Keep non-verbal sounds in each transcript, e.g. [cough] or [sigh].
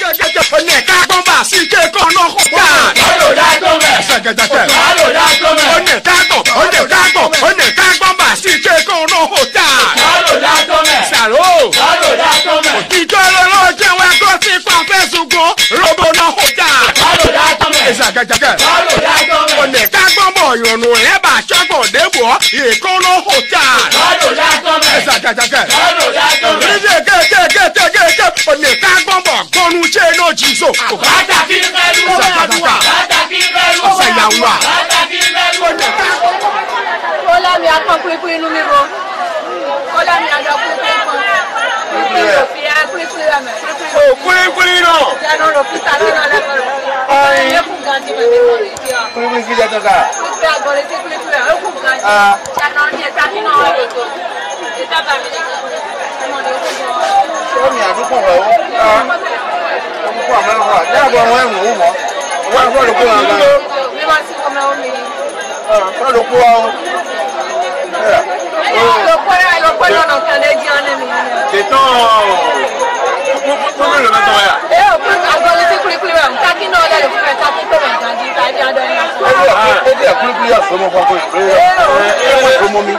gẹ́gẹ́gẹ́ fẹ́lẹ̀ kágbọ́nba sí ike kọ́nà kọ́kọ́. lọ́dọ̀ ya gbọ́nbẹ̀. sẹ́gẹ̀dẹ̀kẹ̀. lọ́dọ̀ ya gbọ́nbẹ̀. ọ̀nẹ̀ kágbọ̀n ọ̀nẹ̀ kágbọ̀n ọ̀nẹ̀ kágbọ́nba sí ike kọ́nà kọ́kọ́. lọ́dọ̀ ya gbọ́nbẹ̀. sàrò. lọ́dọ̀ ya gbọ́nbẹ̀. òtítọ́ lọ́rọ́ jẹ́ wọn kó sí pàfẹ́ sunkún robo náà kọ́kọ́. lọ́dọ̀ ya gbọ́nbẹ̀. sẹ́gẹ̀dẹ̀kẹ̀. lọ́dọ̀ ya gbọ́nbẹ̀. ọ̀nẹ̀ kágbọ́nbọ̀ ìrònú rẹ̀ bá ṣẹ́gun òdebọ̀ ìkọ́nà kọ́kọ́. lọ́dọ̀ ya gbọ́nbẹ̀. sẹ́gẹ̀dẹ̀kẹ̀. lọ́dọ̀ ya gbọ́nbẹ̀ ọlọ́run ṣe é náà jì so. bàtà kí n bẹ́rù bàtà kí n bẹ́rù ọ̀sẹ̀ ìyàwó a. bàtà kí n bẹ́rù ó lámì akọ pínpín inú mi ro oh, ó lámì àjọ pínpín kan pínpín náà. Mungu wa mwana kwa. Ndia kwa mwana umo. Mwana kwa lukuwa mwana. Mwana kwa mwana umi. Kwa lukuwa umi. Kulikuli ya somo kwa kweli. Somo mi.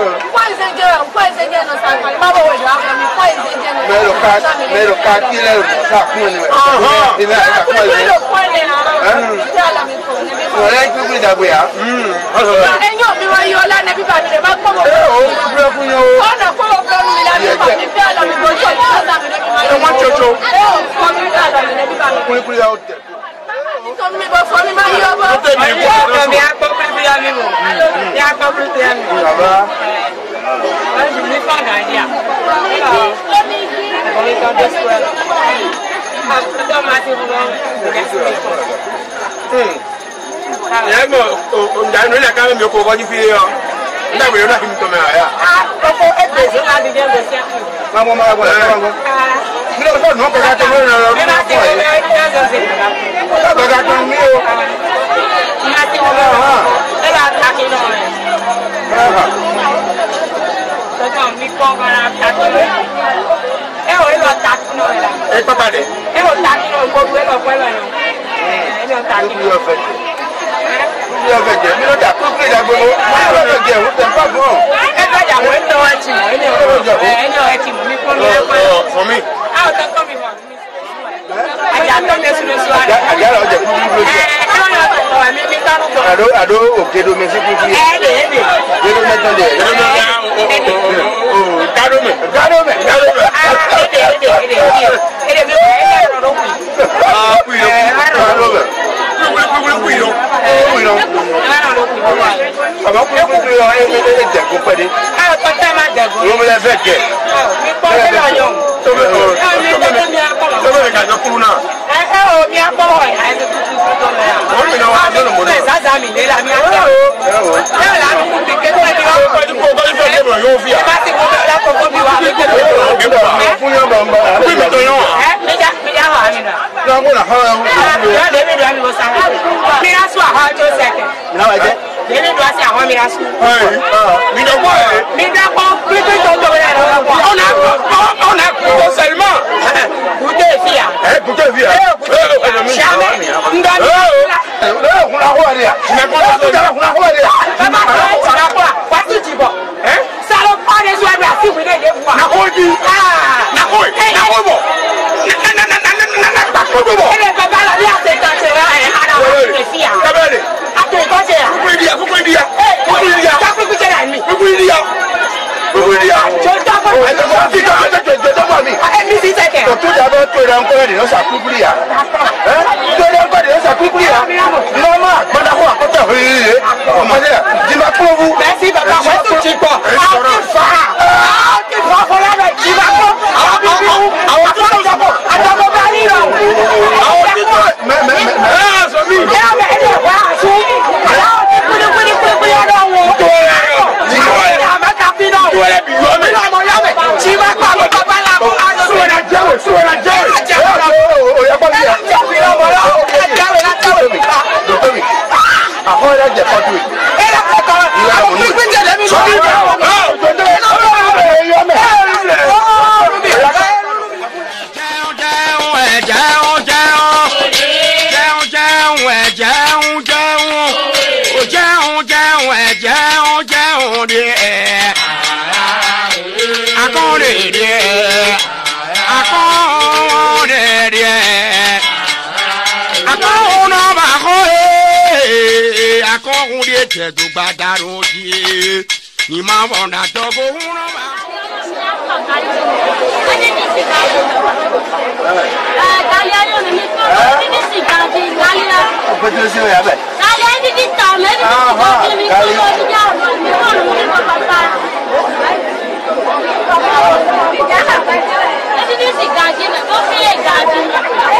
mero ka kile ka kun ni ina ka kun ni ko le ku ku da buya mm o enyo mi wa yo la na bi ba mi le ba ko mo o bi ku yo o na ko ko mi la mi ba mi fe la mi ko so ni la mi le ma yo mo chocho o ko mi la la mi le bi ba mi ku ku ya o te Hmm. nítorí mi kò fọ́ mi máa yọ bọ́. ọ̀dọ̀ mi akpọ̀ pírípírí ya mi mọ̀ mi akpọ̀ pírípírí ya mi mọ̀. ọ̀dọ̀ mi fọ́ àná yà. ọ̀dọ̀ mi kàn dé sùkúrẹ́ lọ. ọ̀dọ̀ máa ti rú lọ́wọ́ ìyá mọ̀ ọ̀dọ̀ àná ìlà ká mi kò kọ́ ní fi yé ọ nna wee na him tɔmɛ aya. kɔkɔ ɛgbɛ zi ma bi dɛmɛ si aki. ma mɔ ma gbɔ ɛ ma eh. gbɔ. mi n'o tɔ nɔ kɔ k'a tɛ n'o yɛrɛ lɔ n'o kɔ ye. k'a bɛ k'a tɔn mi o. n'a ti wɔ e b'a ta k'i nɔ mɛ. tɔtɔ mi kɔn kana ta k'i nɔ. e y'o hmm. e lɔ ta k'i nɔ yɛrɛ. e tɔ ta de. e y'o ta k'i nɔ ko e bɛ fɔ e bɛ nɔ. e y'o ta k'i nɔ mi ò fẹ́ jẹ mi ló dà kó kí ìjà gbogbo mi ò fẹ́ jẹ òun tẹ̀ fà fún ọ. ẹ gbọ́dọ̀ àwọn ẹni ọ̀hún ẹtì mọ̀ ẹni ọ̀hún ẹtì mọ̀ mi kọ́ mi lẹ́kọ̀ọ́. fún mi. a ò tọ́ kọ́ mi mọ̀ mi. àjà tó ń lẹ́sùn lẹ́sùn ara. àjà rà ọjà fún mi lójú. ẹ ẹ kí wọ́n yọ ọ̀tọ̀ jẹ. nípa ọjọ́ náà yọ. tóbi o tóbi ka jọ mi akọ ẹ ẹ ti tuntun fún tó lọ akwere nkore dị n'ụsa kubiri ya ndere eh? nkore dị n'ụsa kubiri ya mama mana hụ akọta hụ ihe ọmọdé ya dị ma kpọbu esi bàbá wọn ti fa. ọ̀hún rí ètò ẹ̀dùn gbàdárò di ìmọ̀ àwọn ọ̀nà àtọ́gbò ń rán wa. Thank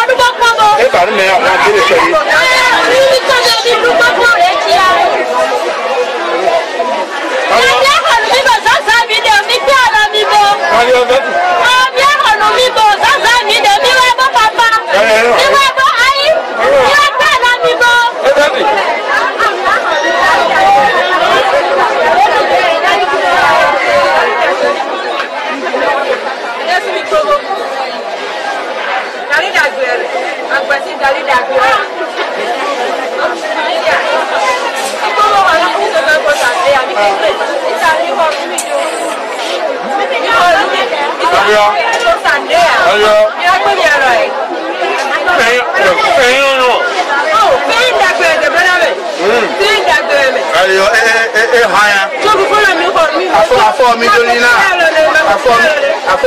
ẹ bá rí mi àwọn abẹ́rẹ́ sọ yìí. Ọ̀bí ẹ̀kọ́nù mi bò sọ́sọ́ mi dè mí wá bọ́ pàpà. Mi wá bọ́ ayé. Mi wá bọ́ àná mi bò.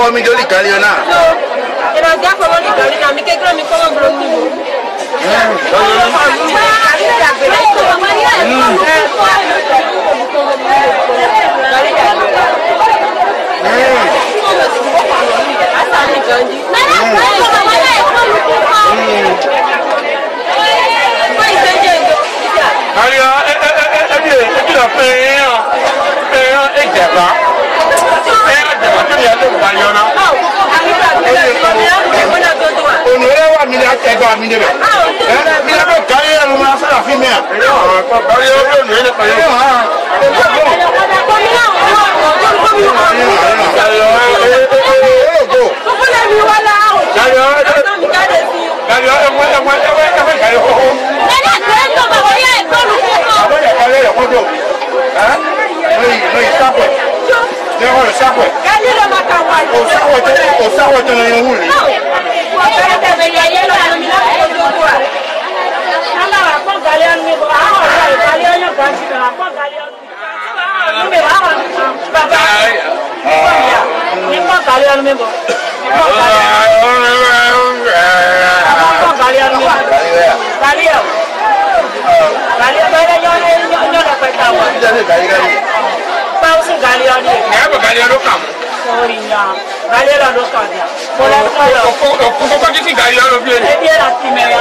uomini dolicali o no? ẹgbẹ́ wa mi débẹ̀ mi débẹ̀ kárí ẹnu ma sára fún mi à. kárí ẹnu yóò nìyẹn nípa yóò. Osawo tẹ osawo tẹ na ye wuli. mọ̀. Kàríyà o. Kàríyà bẹ́ẹ̀ ni yọ̀ọ́ yọ̀ọ́ lẹ́pẹ̀ta wọ̀. Báwo sì kàríyà ni? Ẹ̀ẹ́dọ̀ kàríyà ló kà mọ́. Sọ̀rọ̀ ìyá, kàríyà lọ ló kà mí. Mo lọ sọ yọ. Òkú kọ́kí sì kàríyà ló bí ẹni. Ebi ẹ̀rọ ti mẹ̀rẹ̀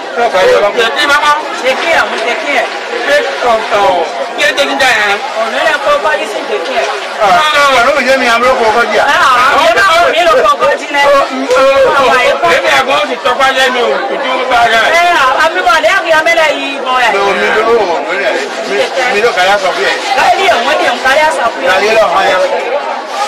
Tekiya mu tekiya. Kí ló tẹ́kí dáa yẹn? Ọ̀nà yẹn kọ́ kọ́jú sí tekiya. Ọ̀nà òjò mi àmúlò kọ́ kọ́jú à. Ọ̀nà òjò mi ló kọ́ kọ́jú náà. Èmi àgbọn ti tọ́pá lẹ́nu òkùtù bá a rà. Ẹ àbíkọ̀ ní àkìyà mẹ́lẹ̀ yìí bọ̀ ẹ̀. Mi ló ló wọ̀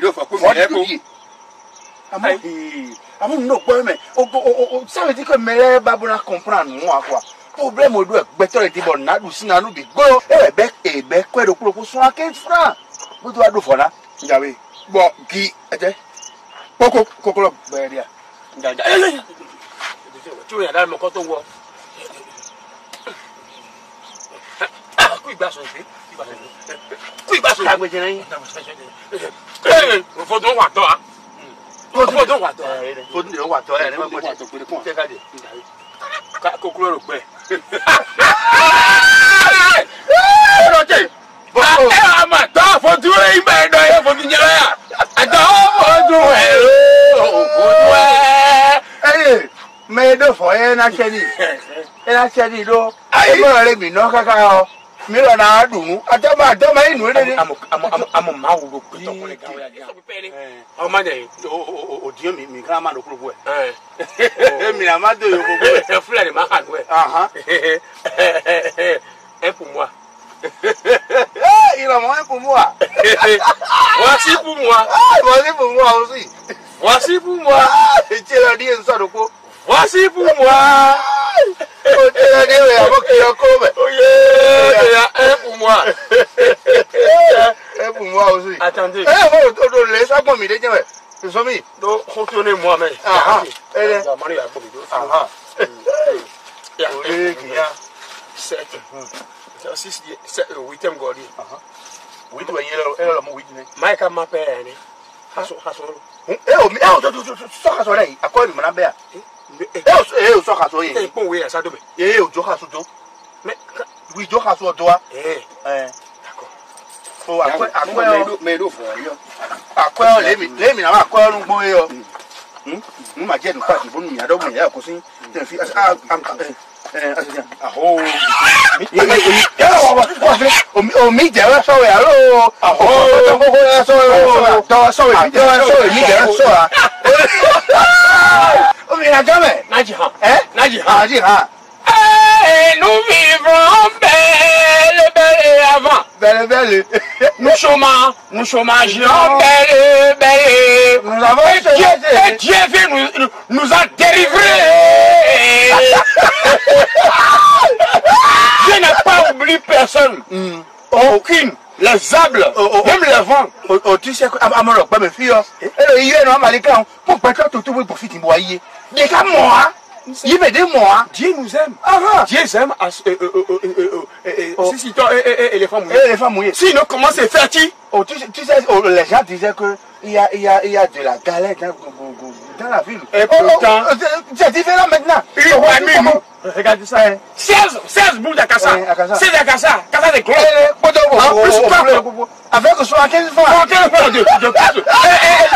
fɔti amu amu n'o gbɔ mɛ o o o sábẹ ti ko mɛlɛ babuna kɔnpɔn nu wa kuwa problème o do ɛgbɛtɔ le ti bɔ nadu sinanu bi gbɔ ɛwɛ bɛ ɛbɛ kɔ ɛdo kuro ko sɔn ake fura o to a do fɔ na. jawe bɔn bi ɛtɛ kɔkɔ kɔkɔlɔ bɛɛ de ya. jaja ɛɛ ɛɛ ɛɛ ɛɛ ɛɛ ɛɛ ɛɛ ɛɛ ɛɛ ɛɛ ɛɛ ɛɛ ìgbàsọ ìgbé kú ìgbàsọ ìgbé gbẹjẹrẹ yín. fọdún wà tọ́ a fọdún wà tọ́ a fọdún wà tọ́ a ẹ̀rẹ́ mọ́ bọ́ọ̀tì tẹ́kadì kókó rẹ̀ pẹ́. ẹ ẹ ma tọ́ fojú yín bẹ́ẹ̀ dọ̀ yẹ fojú yẹn lọ́yà àtọ́ fojú ẹ̀ ló fojú ẹ̀ mɛ do fɔ ɛ na tiɲɛ ni ɛ na tiɲɛ ni do ɛ mɔrɔ de mi nɔ kaka o. mi na adùnmú àtọ́mọ àtọ́mọ inú rẹ ni. àmọ́ màá wúro pẹ̀tọ́ kọ́lẹ̀ gan wẹ́yà jẹ́. ọmọ máa jẹ yìí. mi mi kan máa lòkúrò bú ẹ. èmi náà máa dòye gbogbo ẹ. ẹ fúlẹ̀ máa ẹ kù mú wa. ìrànwọ́ ẹ kù mú wa. wọ́n mú ah, wa. wọ́n mú wa eya ẹpù mu a. ẹpù mu a o sì. atande. ẹ o o do le sagbọn mi de jẹ wẹ nsọmi. do kótó ne mu amẹ. ẹ dẹ lamari yà gbòdì do. oye kìíya. sẹẹtì sisi sẹ witẹm gọdi. witẹm yẹn lọ ẹ lọ ma pẹ ẹ ni. haso haso. ẹ o mi ẹ o tó tó tó sọkasọ rẹ yìí akọ ẹ mi mọ n'abẹ yà. ẹ o sọkasọ yìí. ẹ ìpọn wo yẹ ẹ sá kutoka hatua toa eh eh o akwe akwe o me do fo yo akwe o lemi lemi na ma akwe o ngbo yo hm ma je npa ti bonu mi ado mi ya ko sin te fi ah am eh aho o mi je wa so we aro aho to ko ko so we to so we to so we mi je wa so ah o mi na game naji ha eh naji ha naji ha nous vivons belle, belle et avant. Belle, belle. Nous chômons, nous chômageons belle, belle. Nous avons été Dieu, et Dieu vient nous, nous en délivrer. Je [laughs] n'ai pas oublié personne. Mm. Aucune. Les sables, oh, oh, oh. même oh, le vent. Oh, oh, tu sais quoi, Amorok, ah, ah, pas mes filles. Hein. Et le hier, non, Malika, pourquoi toi, tout le monde profite, il boyait. Dès moi, hein. Il dit moi. Dieu nous aime. Ah, ah. Dieu aime les femmes mouillées. Les femmes mouillées. Sinon, comment c'est fait oh, tu, tu sais, oh, les gens disaient que il y a, y a, y a de la galère hein, dans, la ville. Et eh, oh, oh, pourtant, c'est euh, euh, différent maintenant. Regarde ça. 16, eh. 16 boules d'Akassa. 16 d'Akassa. de gros. Eh, plus, pas. Avec ce de plus. Ah,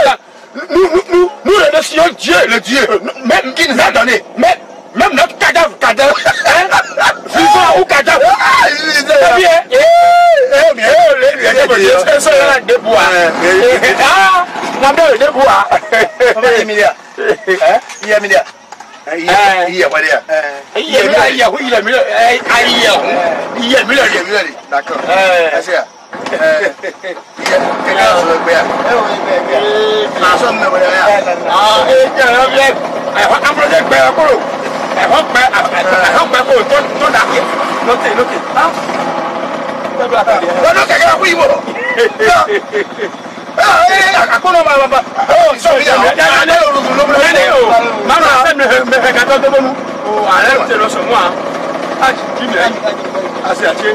ah, mù.. mù.. mù w lèdè siou tenek o drop mè men ki nan nan ode mè men ap mè ispñen wu ifdan nan wè o indèp wu wars mè bagat am bells a hiye bwlolè aktar tlou biad takant kẹlẹ ọsọ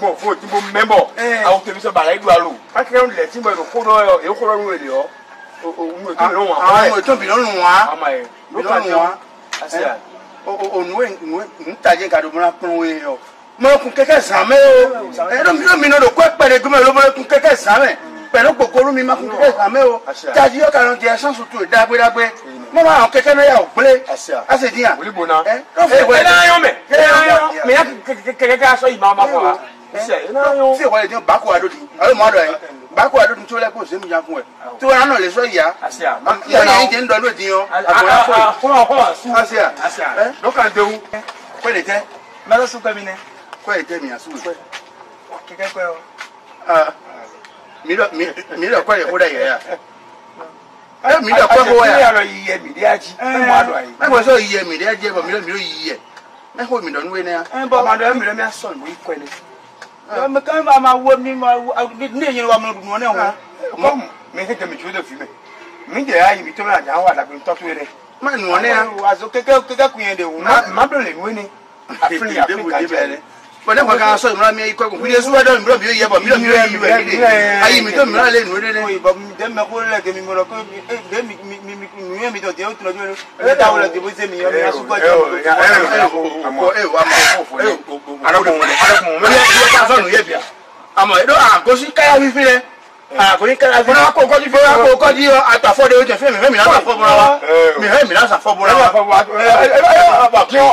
mo fún òtí mo mẹ́bọ̀ àwọn tèmi sọ bàrà ìlú àlò akẹ́kẹ́ ń lẹ̀ tí mo èrò kó lọ èyí kó lọ́rùn èlè ọ́ òun ètò ìlú wọn. àwọn ètò ìbílọ́rùn wọn ìbílọ́rùn wọn ònúwé ntajì kàdùmọ́ra kún wé yọ mọ kun kẹ́kẹ́ sàmẹ́ o ẹ̀rọ mi náà mi náà ló kó ẹ̀pẹ̀rẹ̀ gbẹmọ̀ ló mọ̀ kun kẹ́kẹ́ sàmẹ́ pẹ̀lú kòkòrò mi makun kíkẹ́ ìsàmẹ́ o jáde yóò kàrọ̀ di ẹ̀sán sùtù ìdágbédágbé mọ́ máa hàn kẹ́kẹ́ náà yà ó gbélé a sì dín yà. olú gbóná ẹ ẹ náà yọ mẹ ẹ náà yọ mẹ yà kẹkẹ kẹ aṣọ yìí máa ma fọ wa. sí ìwọlé dín bákò adódi ọlọ́ mọ́ àdọ̀ yẹn bákò adódi tó lẹ́kọ̀ọ́ sẹ́mi jà fún ẹ tí wọn náà lè sọ ìyá yàrá yìí jẹ́ ń dọ́lọ́ dín yọ àgbọ̀n kẹkẹ kọ ẹ o mira mira kwa ya koda ya ayo mira kwa ko ya ayo yiye mi dia ji mo ado ayi na ko so yiye mi dia ji ba mira eh, mira yiye mi don we na en mi aso mo ni me kan ba ma wo mi ma ni yin wa mo no ne ho mo mi se mi chudo mi je ayi mi to wa la bi to to re ma no ne a azo keke keke ku yen de wo ma ma do le [laughs] bọ̀dẹ́ kan kan sọ ìmúra mi ikọ̀ ẹ̀kọ́ kúndé sùwọ́n dọ̀ mìíràn yóò yẹ bọ̀ mìíràn yóò yí wẹ̀ nílé ayé mi tó mìíràn lé nù lé lé. ìbọn mi jẹ́ mi kó lẹ̀ kí mi mọ̀rọ̀ kó mi mi mi mi mi mi tọ̀ tí ó tún lọ́jọ́ rẹ̀ ẹ̀ta wọlé tí bó ṣe mi yọ mi asúgbà jẹ́ mi. àmọ́ ẹ̀dọ́ àgọ́sí káyà fífi rẹ̀ àgọ́sí káyà fífi rẹ̀ kó kọ́jú fún wa kó kọ́jú àtàfọ́dé oúnjẹ fún mi fẹ́ mi láti àfọ́bọ̀ra wa mi fẹ́ mi láti àfọ́bọ̀ra wa.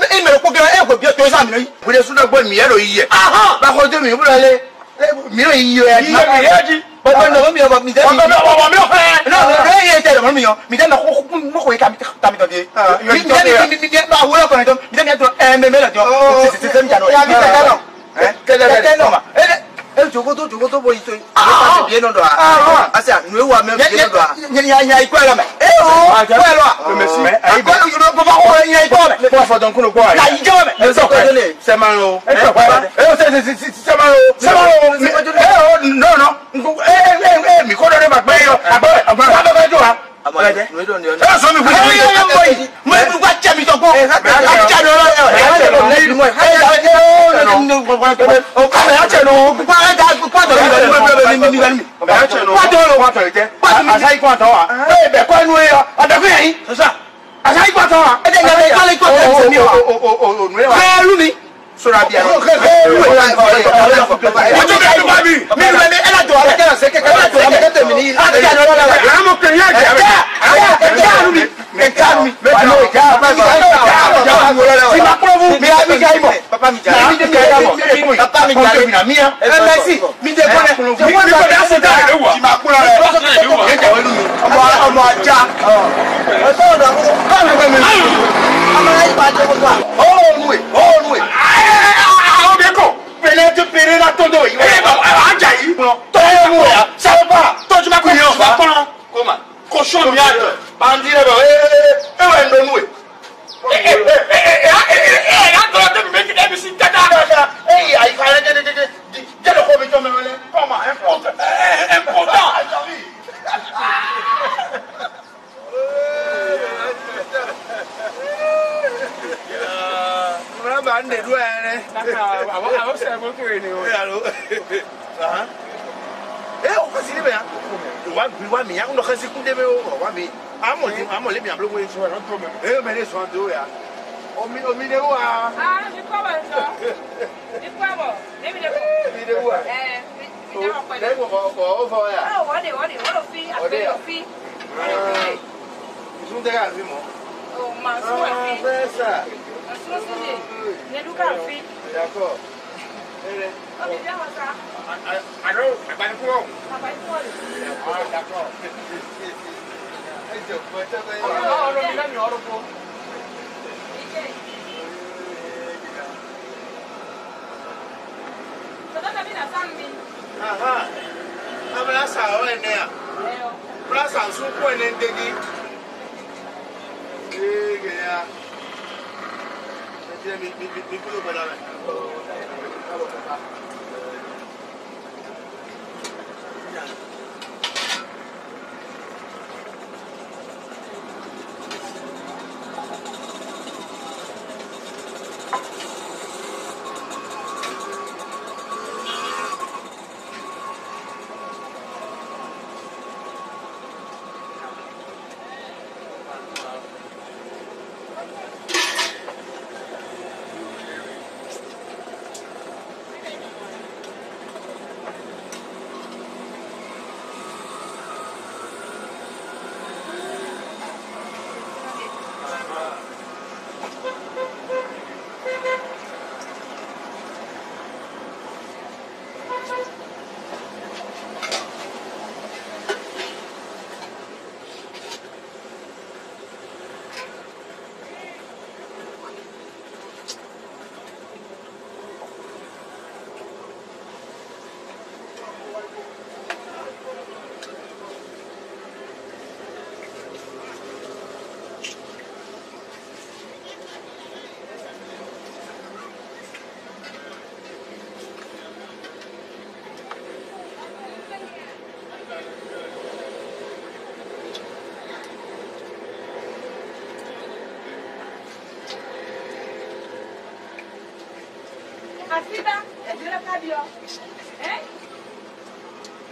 kere ko kere e ko bi to sa mi nayi ko de suna gbo mi yero yiye ba ko de mi bura le mi ro yiye ya ni mi yaji ba ba no mi ba mi de mi ba mi o fe no mi yo mi de mi ta mi to mi de mi de ba wo ko na mi de mi to mi ja mi ta e jogoto jogoto bo ito ah bien ndo ah asa nwe wa me bien ndo ah nya nya iko ala me eh o ko elo ah me si me ai ko ndo ko ba ko nya iko me ko fo don kuno ko ai ai jo me so ko dele se ma ro e so ko e se se se se ma ro se ma ro eh o no no eh eh eh mi ko do re ba pe yo abo abo ba ba jo ah amọ̀lẹ́dẹ́ ẹ sọ mi fún ẹ yọ yọ mọ yìí mọ ibi wá jẹ mi tọgbọ. ẹ ká tẹ̀lé ọ̀rọ̀ ẹ ká tẹ̀lé ọ̀rọ̀ ẹ ká tẹ̀lé ọ̀rọ̀ ẹ ká tẹ̀lé ọ̀rọ̀ ẹ ká tẹ̀lé ọ̀rọ̀ ẹ ká tẹ̀lé ọ̀rọ̀ ẹ ká tẹ̀lé ọ̀rọ̀ ẹ ká ẹ ká tẹ̀lé ọ̀rọ̀ ẹ ká ẹ ká tẹ̀lé ọ̀rọ̀ ẹ ká ẹ ká tẹ̀lé ọ̀rọ̀ ẹ ká ẹ ká tẹ̀lé ọ̀rọ̀ ẹ ká ẹ ká tẹ̀lé ọ̀rọ̀ ẹ ká ẹ ká tẹ̀lé ọ̀rọ̀ ẹ ká ẹ ká tẹ̀lé ọ̀rọ̀ ẹ ká ẹ ká tẹ̀lé ọ̀rọ̀ ẹ ká ẹ ká tẹ̀lé ọ̀rọ̀ ẹ ká ẹ ká tẹ̀lé ọ̀rọ̀ ẹ ká ọkọlẹ yàtọ̀ nù pàtó pàtó bí lọrí mi bí lọrí mi pàtó lọ pàtó lè jẹ pàtó mi asayi pàtó wa ee bẹ kọ provu mi abija imo papa mi jare mi de ka mo papa mi jare mi na mi msi mi de kone mi ko da si da re wa ma kura re e je welu mi ọmọ ọmọ aja e to da ko ka mi pe mi ama e pa je ko wa o nu e o nu e o de ko pele tu pere na todo yi e ba aja yi to mu ya sa ba to ju ma ko yo ba ko ma ko so mi aja bandire do e e wa ndo mu e ẹ̀yà tọ́lá tẹ́mi méjì ẹ̀mí sí dada. ẹ̀yà àyíká rẹ̀ gẹ́gẹ́gẹ́ jẹ́lẹ̀ kọ́ mi jọ́ mẹ́rin lẹ́ kọ́mà ẹ̀mpọ̀tà. ẹ̀mpọ̀tà. mọ̀nà bá ń dẹ̀dú ẹ̀ rẹ̀. àwọn sẹ́yìn mọ́tò yìí ni o ya wa gbi wa mi ya ŋdɔ xɛsi kun de be wo wa mi amɔ le amɔ le mi a, ablo we ee mɛ ne sɔn do ya omi omi de wa. aa ah, mi kɔ bɔ nsɔ mi kɔ bɔ ne mi de ko. mi de wa ɛɛ eh, mi de wa kɔni. ne ko kɔ o fɔ ya. ɔ wɔ de wɔ de wɔ fi a fi o fi. Ah. sun tɛ k'a fi mɔ. o oh, ma sun a fi. fɛn ah, sa. a sun si de ne du k'a fi. d'accord. Àlọ́ àgbàdúgbò. Àgbàdúgbò. Àgbàdúgbò. Ẹ jẹ́ ọ̀pọ̀ ẹ̀jẹ̀ bẹ́ẹ̀. Ọ̀rọ̀ ọ̀rọ̀ mi lẹ́nu ọ̀rọ̀ fún. Sọ̀dọ́tà bí nà sáǹdì. Abala sa ọ̀ ẹ̀ nẹ́yà. Brasa nsukwu ẹ̀ nẹ́ ndegi. Ee, gẹ̀ ya. Ẹ jẹ́ mi kúrò gbọ́dọ̀ rẹ̀. あっ。fida ẹdínlẹ kábi ọ ẹ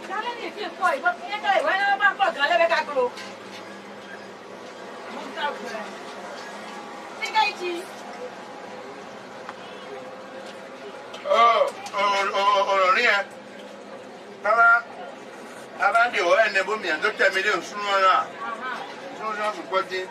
ìdálẹ ní ìfi pọ ìbọn kí ẹkẹlẹ ìwé ẹlẹwẹ bá pọ gan lẹbẹ kakoro mo ń tàbí rẹ nígbà ìjì. ọ̀rọ̀ rí ẹ bàbá abáǹdì ọ̀hẹ́ ẹ̀ nẹ́bọ̀mìyàn tó tẹ̀ mí lé òṣùnú ọ̀nà òṣùnú ọ̀nà kò gbọ́ dín.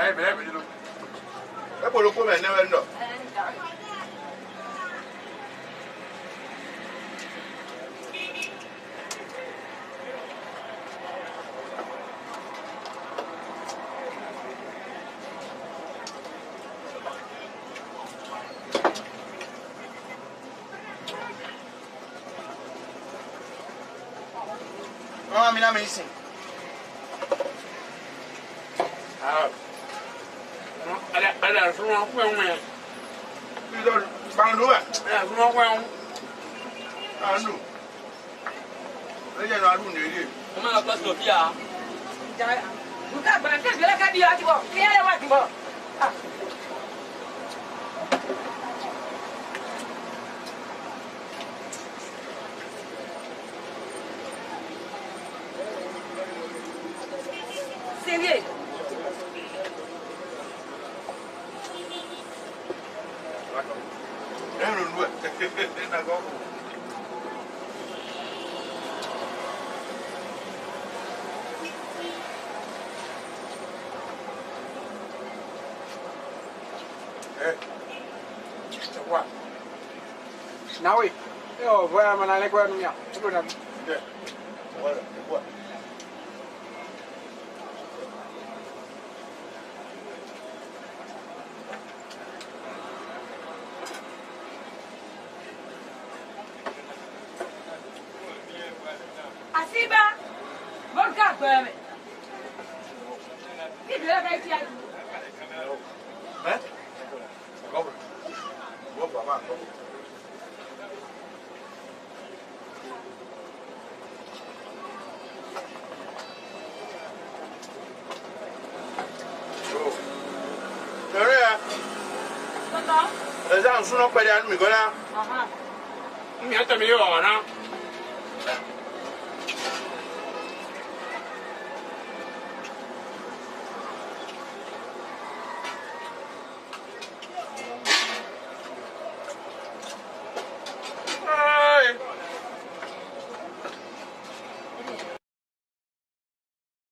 E polo kome ne wen do? Mama, mi na me isin. la fún wọn pẹ́ wọn yẹn. ìjọ gbàndó ẹ. ẹ fún wọn pẹ́ wọn. àánú lẹ́yìn àánú nìyẹn. ẹ máa gbọ́ sọ bí a. bùkà gbàǹkà gbẹlẹ ká bí ọtí bọ kí ẹ wá ti bọ. Seriye. na mana ale kwa nunya tuko na wala kwa Asiba, bonka Eh? Gobo. Gobo ba ba. 小瑞，等等，咱家弄塑料配件，你过来。啊哈，你还咱没有啊儿玩